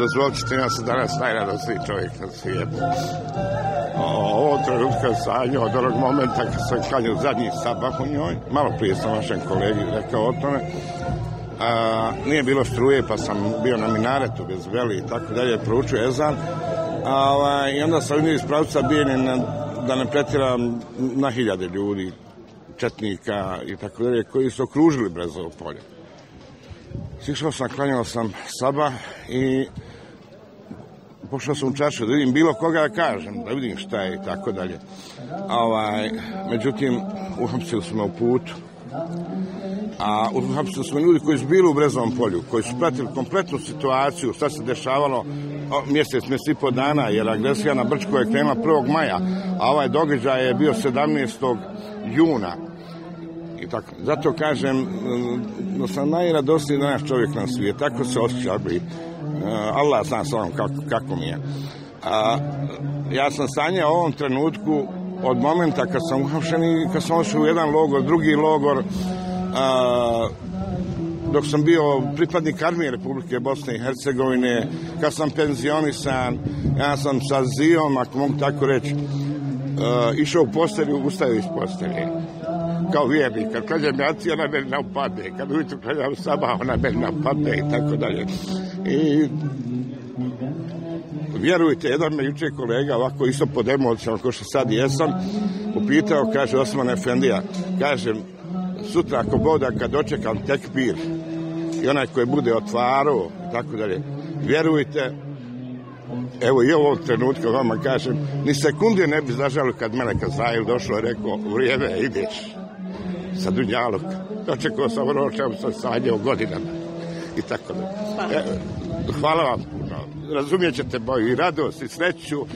dozvolite ćete ja sam danas najradosniji čovjek na svijetu. Ovo trenutka sanja od onog momenta kad sam klanio zadnji sabah u njoj, malo prije sam vašem kolegi rekao o tome, a, nije bilo struje pa sam bio na minaretu bez veli i tako dalje, proučio ezan, a, ovaj, i onda sam vidio iz pravca bijeni na, da ne pretiram na hiljade ljudi, četnika i tako dalje, koji su okružili Brezovo polje. Sišao sam, klanjao sam Saba i pošao sam u čašu da vidim bilo koga da kažem, da vidim šta je i tako dalje. A ovaj, međutim, uhapsili su me u putu. A uhapsili su me ljudi koji su bili u Brezovom polju, koji su pratili kompletnu situaciju, šta se dešavalo o, mjesec, mjesec i po dana, jer agresija na Brčko je krenula 1. maja, a ovaj događaj je bio 17. juna i tako. Zato kažem mm, da sam najradosniji naš čovjek na svijet. Tako se osjeća bi. E, Allah zna sa kako, kako mi je. A, ja sam sanjao u ovom trenutku od momenta kad sam uhapšen i kad sam ošao u jedan logor, drugi logor, a, dok sam bio pripadnik armije Republike Bosne i Hercegovine, kad sam penzionisan, ja sam sa zijom, ako mogu tako reći, uh, išao u postelju, ustao iz postelje kao vjernik, kad klanjam jaci, ona meni napade. kad ujutru klanjam sama, ona meni napade i tako dalje. I vjerujte, jedan me juče kolega, ovako isto pod emocijom, ko što sad jesam, upitao, kaže Osman Efendija, kažem, sutra ako boda kad dočekam tekbir i onaj koji bude otvarao, tako dalje, vjerujte, evo i ovog trenutka vama kažem, ni sekunde ne bi zažalio kad mene Kazrail došlo i rekao, vrijeme, ideš sa Dunjalog. Dočekao sam ono o čemu sam sanjao godinama. I tako da. E, hvala vam puno. Razumijet ćete moju i radost i sreću